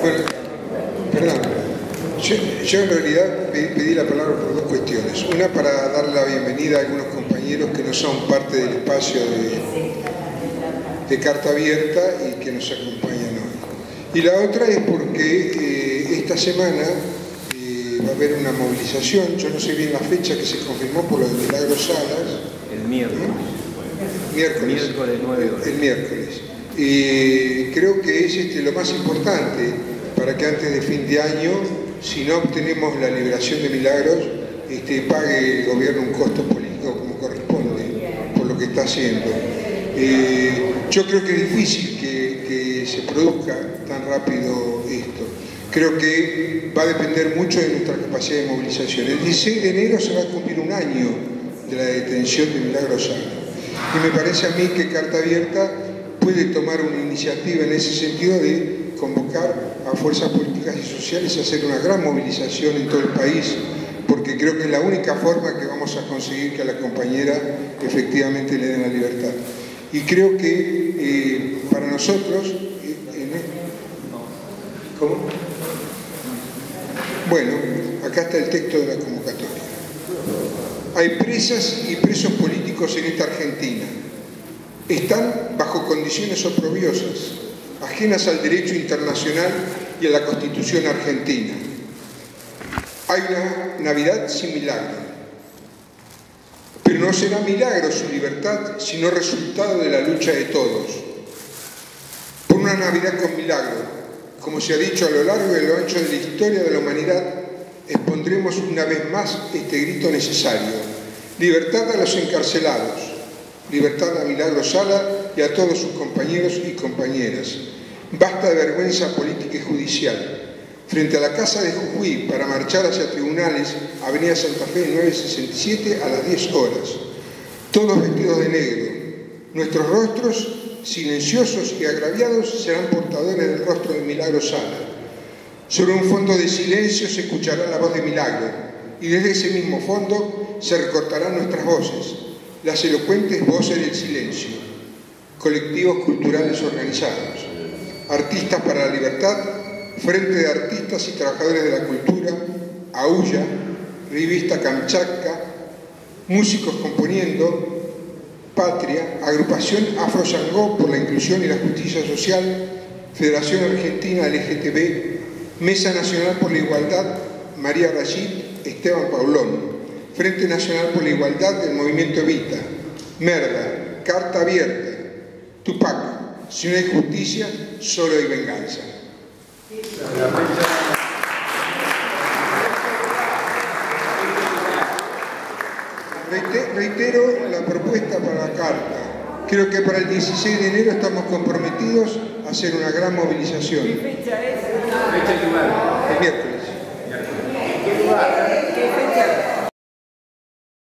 Bueno, perdón. Yo, en realidad pedí la palabra por dos cuestiones. Una para dar la bienvenida a algunos compañeros que no son parte del espacio de, Carta Abierta y que nos acompañan hoy. Y la otra es porque eh, esta semana eh, va a haber una movilización, yo no sé bien la fecha que se confirmó por lo de Milagros Salas. El miércoles. Miércoles. Miércoles 9 El, miércoles. Y creo que es este, lo más importante para que antes de fin de año, si no obtenemos la liberación de Milagros, este, pague el gobierno un costo político como corresponde por lo que está haciendo. Eh, yo creo que es difícil que, se produzca tan rápido esto. Creo que va a depender mucho de nuestra capacidad de movilización. El 16 de enero se va a cumplir un año de la detención de Milagros Sala. Y me parece a mí que Carta Abierta puede tomar una iniciativa en ese sentido de convocar a fuerzas políticas y sociales a hacer una gran movilización en todo el país, porque creo que es la única forma que vamos a conseguir que a la compañera efectivamente le den la libertad. Y creo que eh, para nosotros... Eh, ¿Cómo? Bueno, acá está el texto de la convocatoria. Hay presas y presos políticos en esta Argentina. Están bajo condiciones oprobiosas, ajenas al derecho internacional y a la Constitución argentina. Hay una Navidad sin milagro. Pero no será milagro su libertad, sino resultado de la lucha de todos. Por una Navidad con milagro, como se ha dicho a lo largo y a lo ancho de la historia de la humanidad, expondremos una vez más este grito necesario. Libertad a los encarcelados, libertad a Milagro Sala y a todos sus compañeros y compañeras. Basta de vergüenza política y judicial. Frente a la Casa de Jujuy para marchar hacia tribunales, Avenida Santa Fe 967 a las 10 horas. Todos vestidos de negro. Nuestros rostros, silenciosos y agraviados, serán portadores del rostro de Milagro Sala sobre un fondo de silencio se escuchará la voz de milagro y desde ese mismo fondo se recortarán nuestras voces, las elocuentes voces del silencio, colectivos culturales organizados, artistas para la libertad, Frente de Artistas y Trabajadores de la Cultura, AUYA, Revista Kamchatka, Músicos Componiendo, Patria, Agrupación Afro Sangó por la Inclusión y la Justicia Social, Federación Argentina LGTB, Mesa Nacional por la Igualdad, María Rashid, Esteban Paulón. Frente Nacional por la Igualdad del Movimiento Evita. Merda, Carta Abierta. Tupac, si no hay justicia, solo hay venganza. Reitero la propuesta para la carta. Creo que para el 16 de enero estamos comprometidos a hacer una gran movilización. Fecha y lugar. El miércoles.